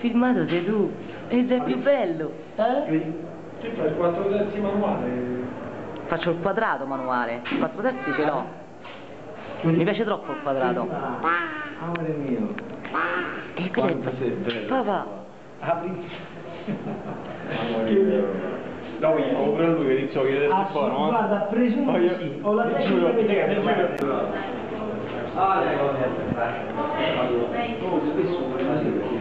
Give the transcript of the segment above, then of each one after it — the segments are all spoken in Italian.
filmato sei tu. E sei più bello. Eh? Ti fai il 4 terzi manuale. Faccio il quadrato manuale. Il 4 terzi ce l'ho. Mi piace troppo il quadrato. Amore mio. E sei questo bello. Papà. Apri. Amore mio. No, io ho pure lui che inizio a chiedere Ah, fuoco, sì, guarda, presumo di sì. Ho la giuro, per vedere. Ah, le cose. Oh, spesso prima di perché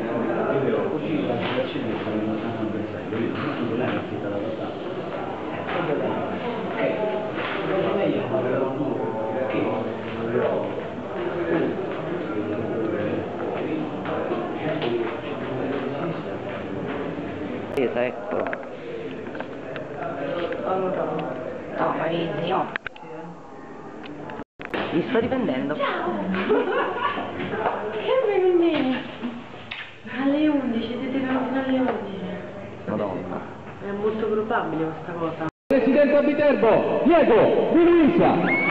io vedo così la situazione che non sanno pensare. Io non lei è fitta da passare. Eh, proprio meglio, ma per la nuova, perché? Presa, ecco. No, Maurizio. Mi sto riprendendo. Che bene! Alle 11, siete venuti alle 11. Madonna. È molto probabile questa cosa. Presidente a Viterbo, Diego Di Luisa.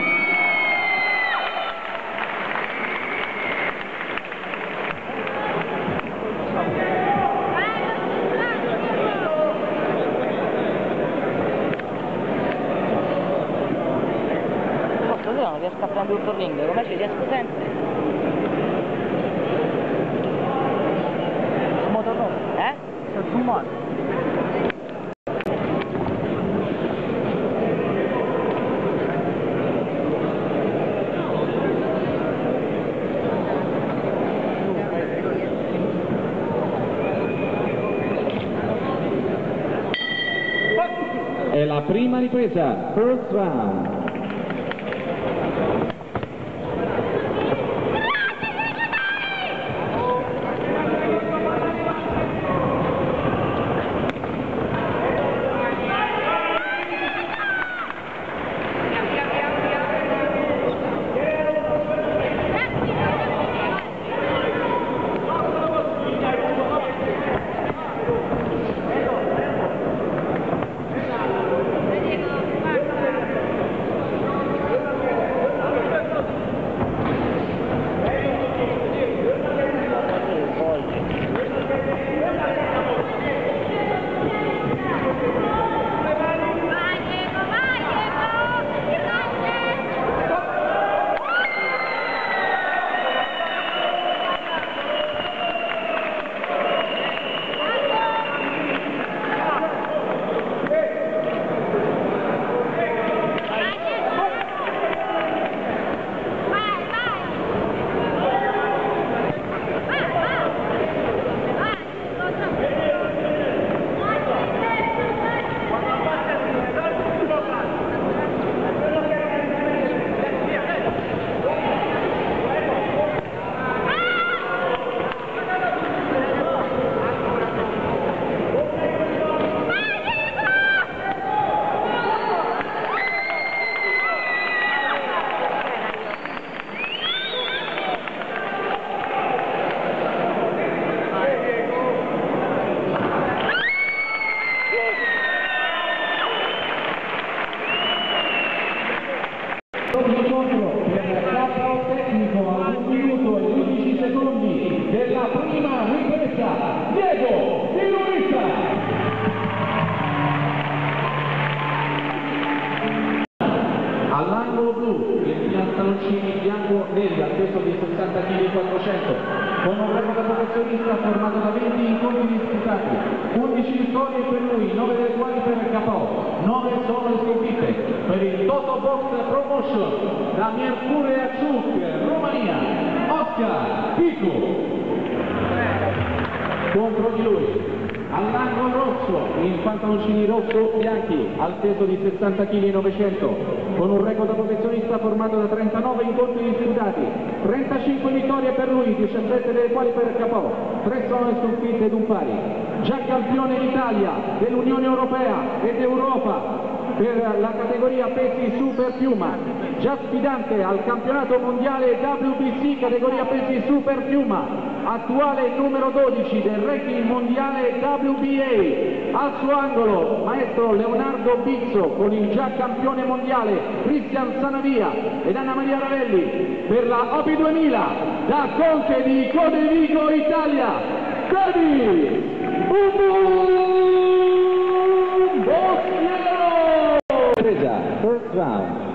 Non riesco a prendere tutto il ring, come ci riesco sempre. Motorno, eh? Sono fumato. È la prima ripresa, first round. Ripresa, Diego Di Luisa. All'angolo blu, i pantaloncini bianco-neri al peso di 60 kg 400, con un record professionista formato da 20 incontri disputati, 11 vittorie per lui, 9 delle quali per KO, 9 sono le sconfitte. Per il Toto Box Promotion, da Mercurio Acciuc, Romania, Oscar Pico. Contro di lui, all'angolo rosso, in pantaloncini rosso bianchi, al peso di 60 kg 900, con un record professionista formato da 39 incontri disputati, 35 vittorie per lui, 17 delle quali per KO, 3 sono le sconfitte ed un pari. Già campione d'Italia, dell'Unione Europea ed Europa per la categoria pesi super piuma, già sfidante al campionato mondiale WBC categoria pesi super piuma, attuale numero 12 del ranking mondiale WBA. Al suo angolo maestro Leonardo Bizzo con il già campione mondiale Cristian Sanavia ed Anna Maria Ravelli per la OPI 2000 da Conte di Codevigo Italia. Ubu Bosniero! Presa, first round.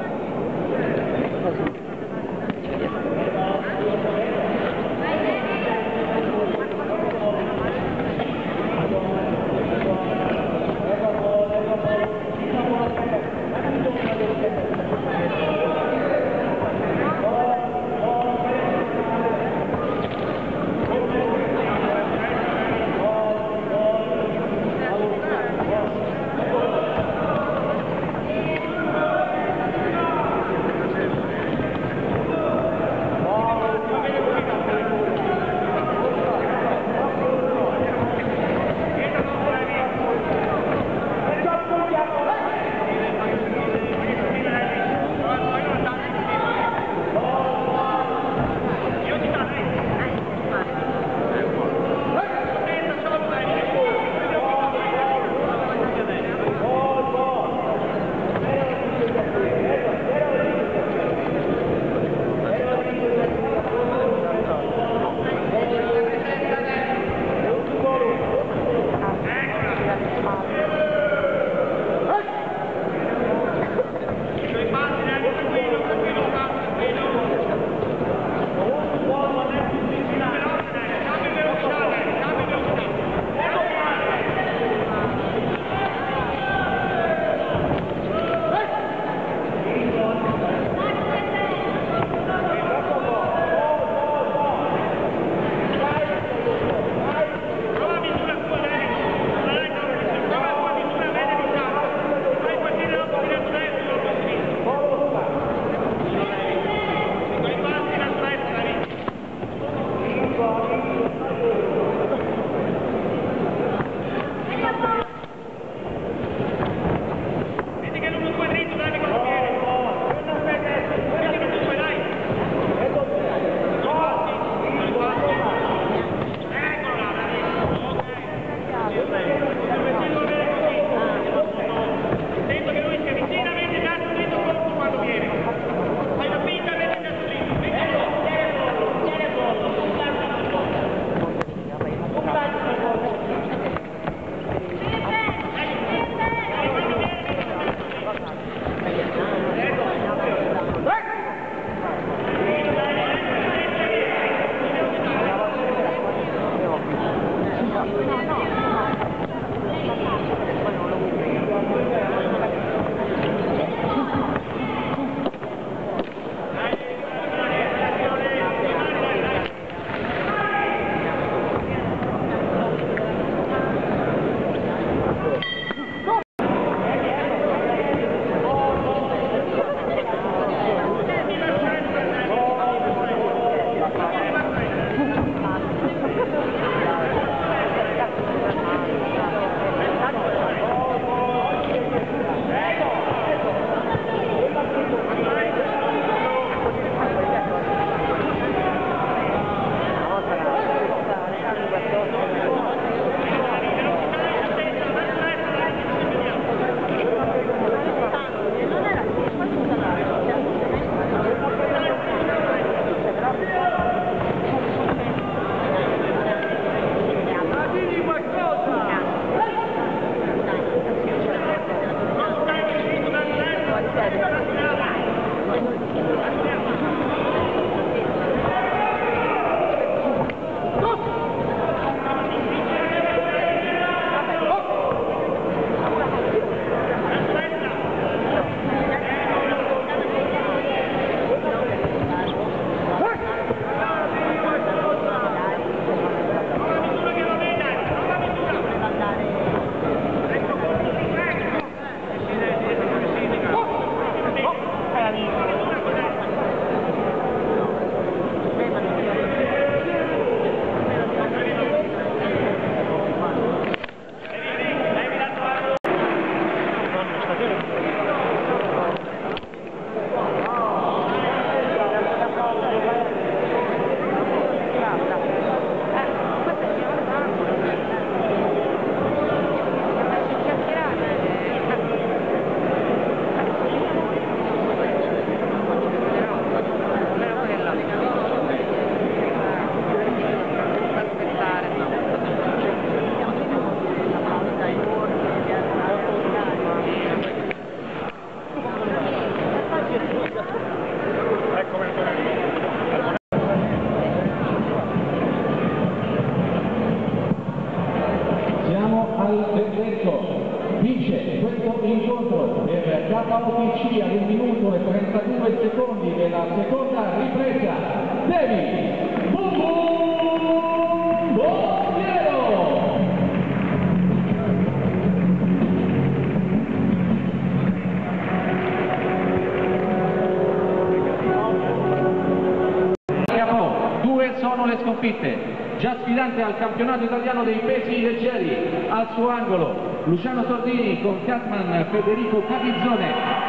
Luciano Tordini con Catman Federico Capizzone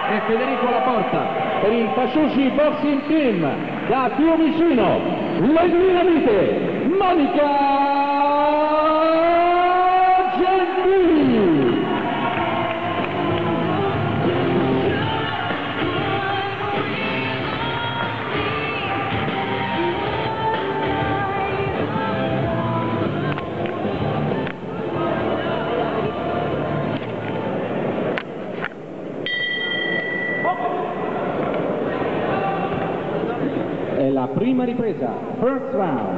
e Federico Laporta. Per il Pasciusci Boxing Team da Fiumicino, le Dinamite, Monica Teresa, first round.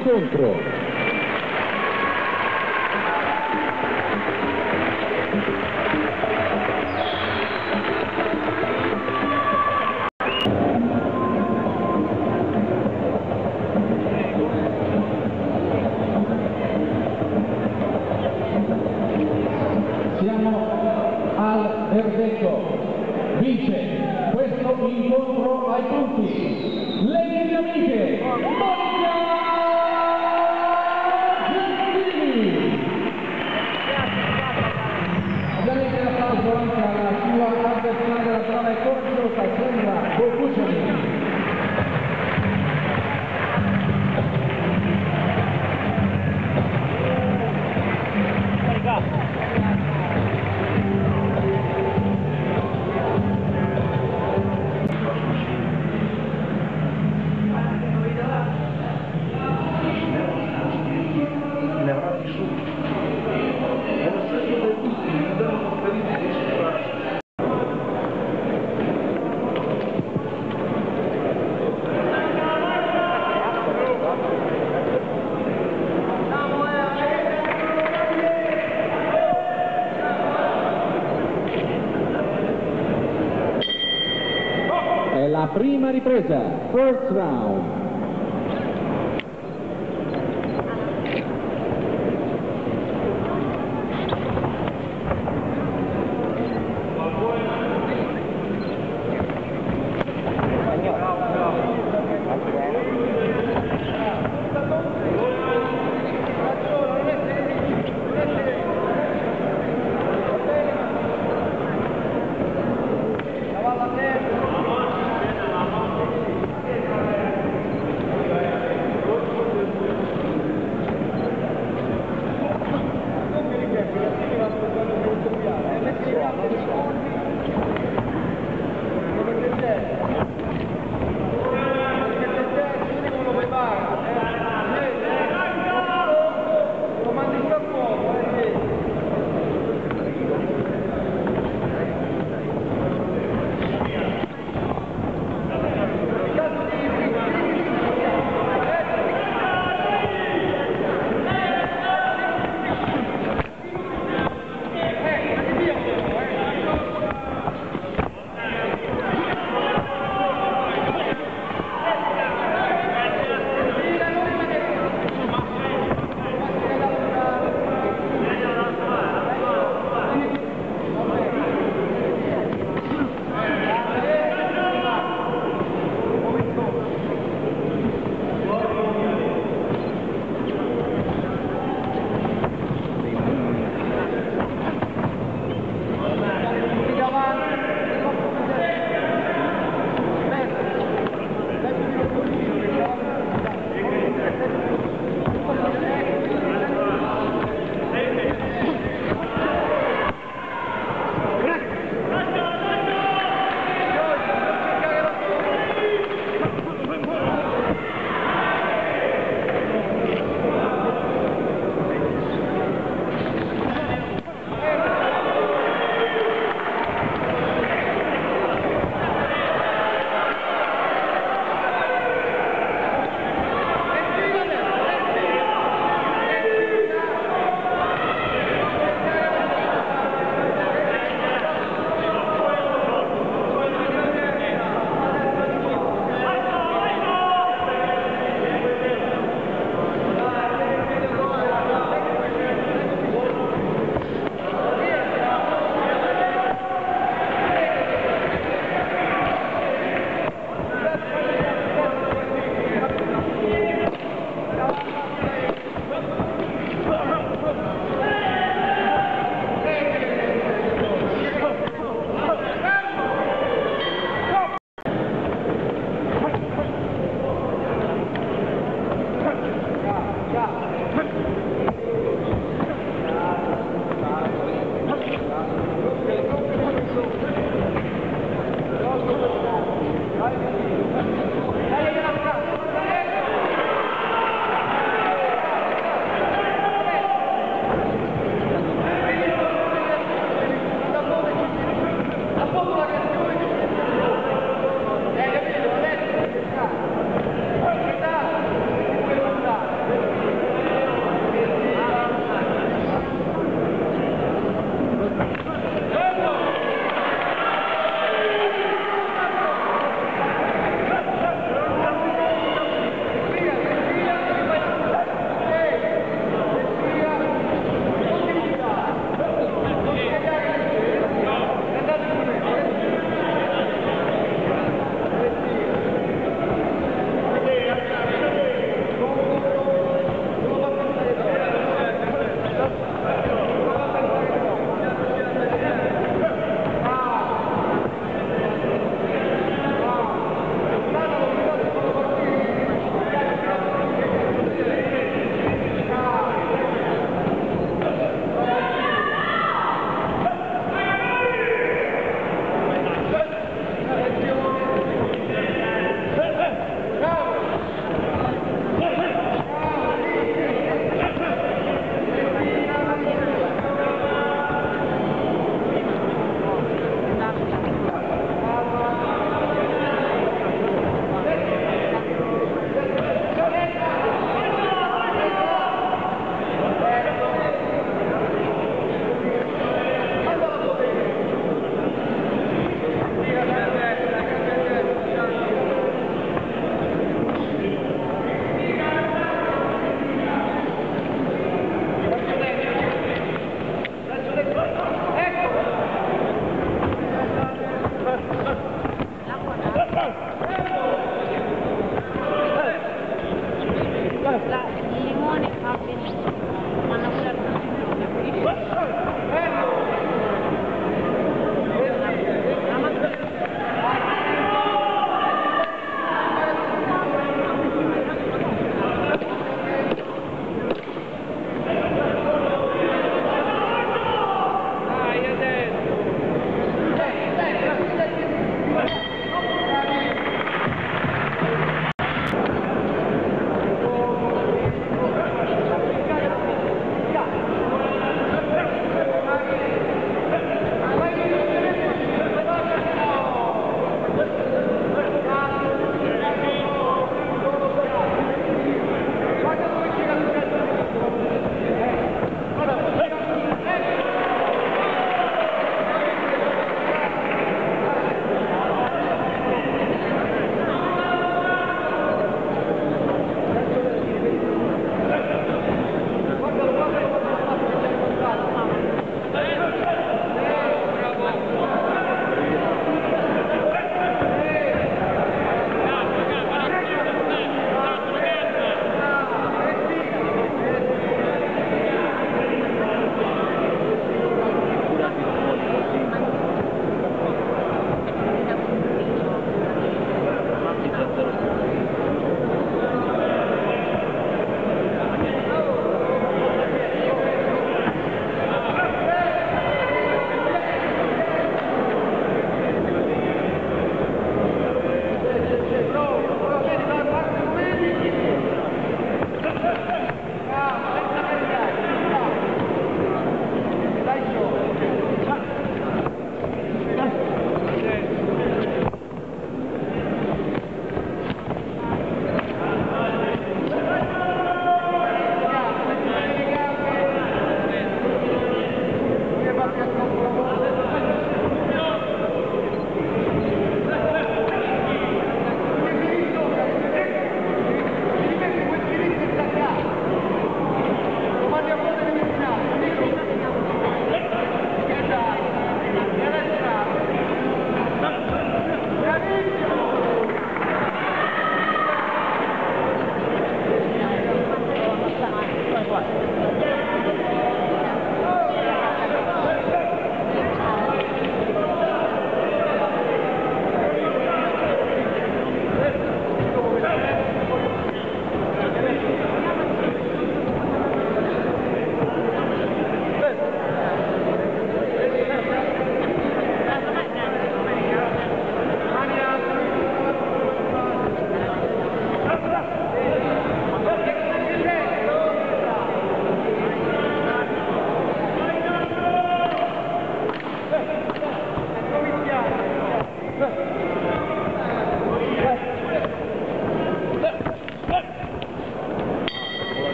incontro. Siamo al verdetto. Vince questo incontro ai punti. Le and amiche,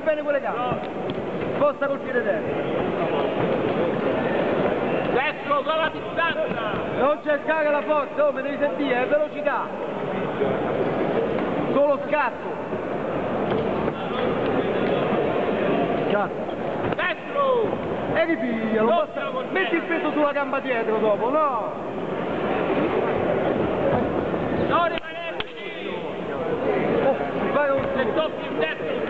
Metti bene quelle gambe. Sposta col piede destro. Destro, con la distanza! Non cercare la forza, oh, me devi sentire, è velocità. Solo scatto. Scatto. Destro! E ripiglialo, basta. Metti il peso sulla gamba dietro dopo, no? Non rimanere Fai un Se tocchi il destro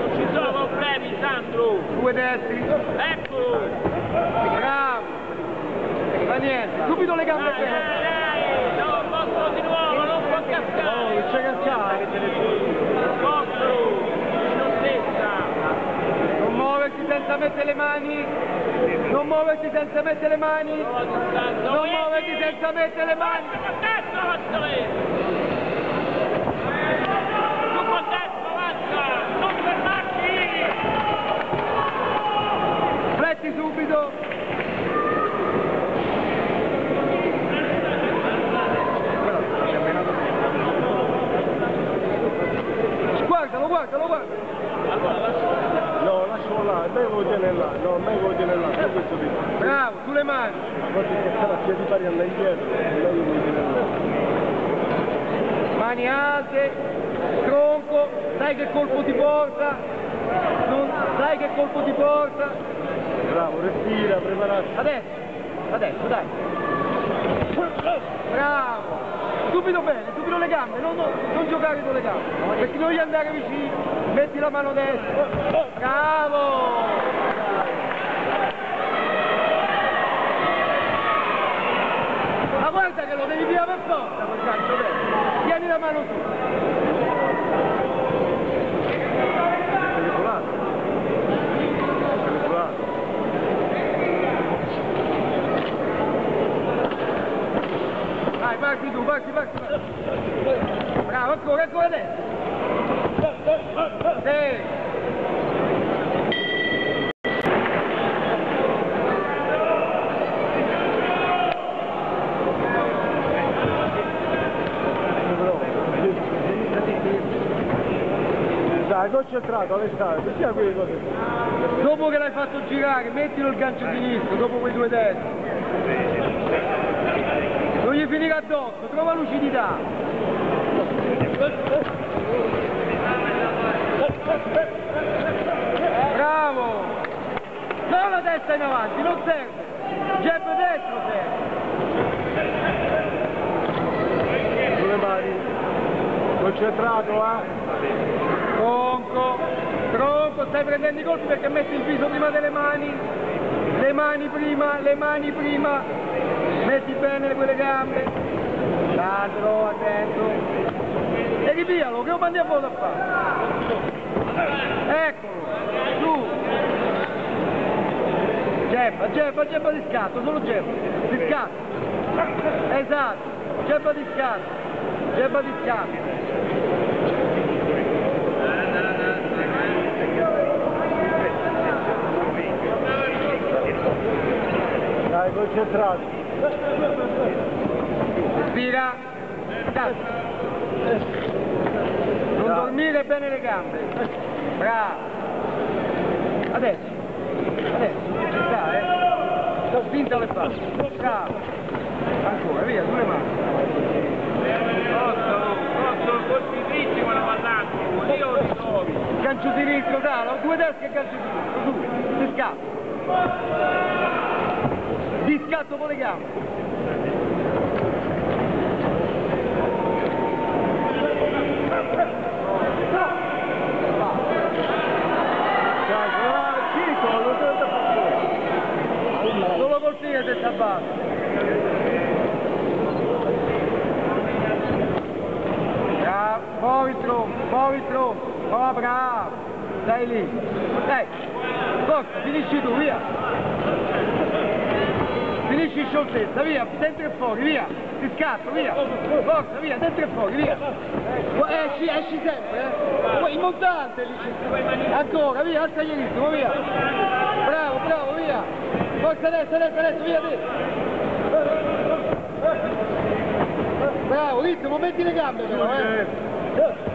non ci sono problemi, Sandro! Due destri. Eccolo! Bravo. Fa niente, subito le gambe Dai, dai, dai! No, posto di nuovo, non può Oh, cascare! che c'è cascare. Posto! Scioltezza! Non muoverti senza mettere le mani. Non muoverti senza mettere le mani. Non muoverti senza mettere le mani. Destro, Vazzolè! Su con destro, avanza! Non fermarti! Fletti subito. Guardalo, guardalo, guardalo. No, lascialo là, che lo tiene là, no, che lo tiene là, questo. Bravo, sulle mani. Guarda che sarà piedi pari alla indietro, è meglio che lo tiene là. Mani alte, tronco, sai che colpo ti porta. Non, sai che colpo ti porta. Bravo, respira, preparati. Adesso, adesso, dai. Bravo. Subito bene, subito le gambe, non, non- giocare con le gambe. Perché non gli andare vicino, metti la mano destra. Bravo. Ma guarda che lo devi via per forza quel calcio destro. Tieni la mano su. Tu, parti, parti, parti. Bravo, ancora, ancora adesso. Sì. Dai, concentrato, Alessandro, quelle cose? Dopo che l'hai fatto girare, mettilo il gancio sinistro, dopo quei due destri. Finire addosso, trova lucidità. Bravo! Non la testa in avanti, non serve. Jab destro serve. Sulle mani. Concentrato, eh? Tronco, tronco, stai prendendo i colpi perché metti il viso prima delle mani, le mani prima, le mani prima, metti bene quelle gambe, Sandro, attento, e ripialo, che lo mandi a voto a fare? Eccolo, su, Gebba, gebba, gebba di scatto, solo gebba, di scatto, esatto, gebba di scatto, gebba di scatto. Dai, concentrato. Respira. Dai. Non dormire bene le gambe. Bravo. Adesso. Adesso. Dai, eh. Sto spinta alle spalle. Bravo. Ancora, via, sulle mani. Posto, posto, colpi dritti con la pallante, io li trovi. Gancio sinistro, dai, due destre e gancio sinistro. Su. Di scatto. Lo deve fare. Solo col piede se si abbassa. Muovi il tronco, muovi il tronco. Oh, bravo. Stai lì. Dai. Forza, finisci tu, via. Finisci in scioltezza, via, dentro e fuori, via. Ti scatto, via. Forza, via, dentro e fuori, via. Esci, esci sempre, eh. In montante lì. Ancora, via, alza ienissimo, via. Bravo, bravo, via. Forza adesso, adesso, adesso, via, te. Bravo, ritmo, metti le gambe però, eh.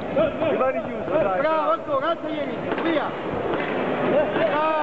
Le mani chiuse, dai. Bravo, ancora, alza ieri, via. Bravo, bravo.